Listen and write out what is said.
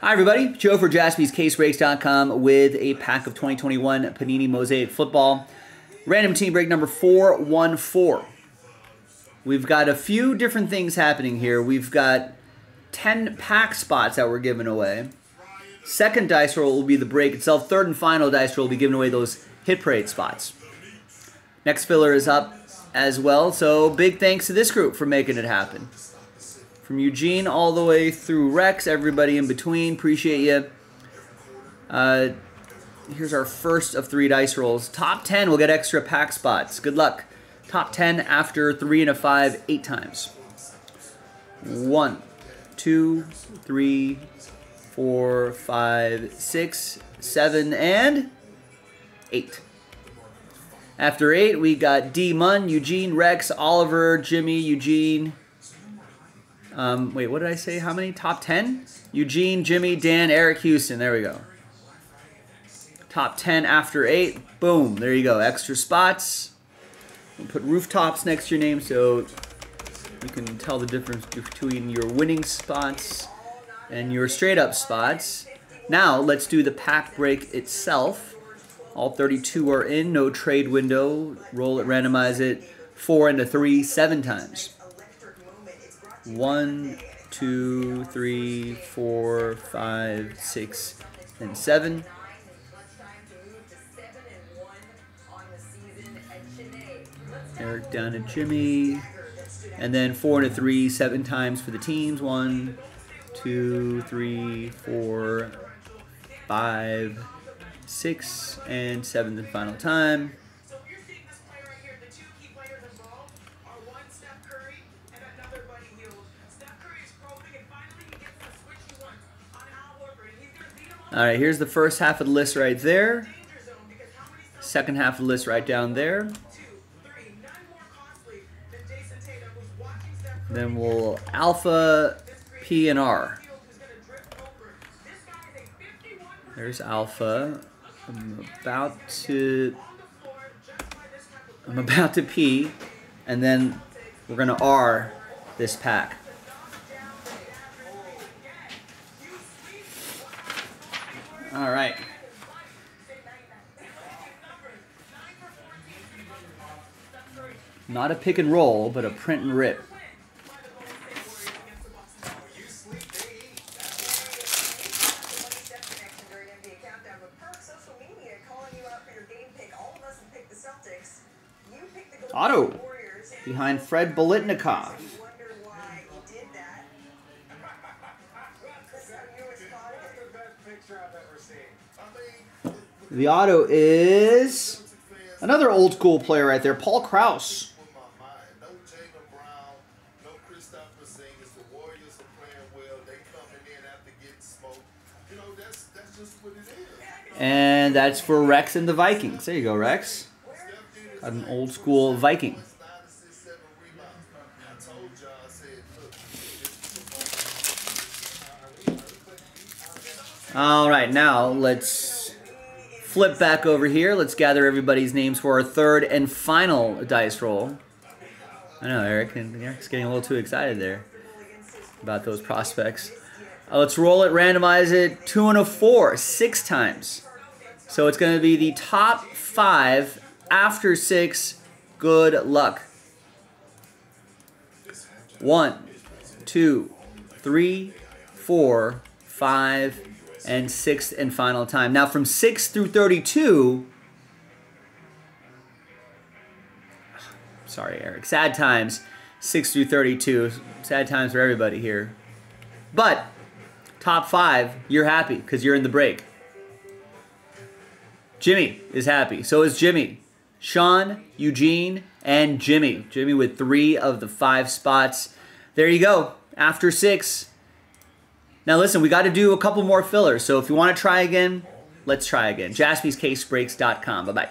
Hi, everybody. Joe for jaspyscasebreaks.com with a pack of 2021 Panini Mosaic Football. Random team break number 414. We've got a few different things happening here. We've got 10 pack spots that we're giving away. Second dice roll will be the break itself. Third and final dice roll will be giving away those hit parade spots. Next filler is up as well, so big thanks to this group for making it happen. From Eugene all the way through Rex, everybody in between, appreciate you. Uh, here's our first of three dice rolls. Top 10 will get extra pack spots. Good luck. Top 10 after three and a five, eight times. One, two, three, four, five, six, seven, and eight. After eight, we got D. Munn, Eugene, Rex, Oliver, Jimmy, Eugene. Um, wait, what did I say? How many? Top 10? Eugene, Jimmy, Dan, Eric, Houston. There we go. Top 10 after eight. Boom. There you go. Extra spots. We'll put rooftops next to your name so you can tell the difference between your winning spots and your straight up spots. Now, let's do the pack break itself. All 32 are in, no trade window. Roll it, randomize it. Four into three, seven times. One, two, three, four, five, six, and seven. Eric down to Jimmy. And then four into three, seven times for the teams. One, two, three, four, five, six, and seven and final time. All right, here's the first half of the list right there. Second half of the list right down there. Then we'll alpha, P, and R. There's alpha. I'm about to I'm about to P, and then we're gonna R this pack. All right. Not a pick and roll, but a print and rip. Auto behind Fred The auto is another old school player right there, Paul Krause. And that's for Rex and the Vikings. There you go, Rex. Got an old school Viking. All right, now let's flip back over here. Let's gather everybody's names for our third and final dice roll. I know, Eric, and Eric's getting a little too excited there about those prospects. Uh, let's roll it, randomize it, two and a four, six times. So it's going to be the top five after six. Good luck. One, two, three, four, five, and sixth and final time. Now from 6 through 32, sorry, Eric, sad times, 6 through 32, sad times for everybody here. But top five, you're happy because you're in the break. Jimmy is happy. So is Jimmy. Sean, Eugene, and Jimmy. Jimmy with three of the five spots. There you go. After six. Now listen, we got to do a couple more fillers. So if you want to try again, let's try again. JaspysCaseBreaks.com. Bye-bye.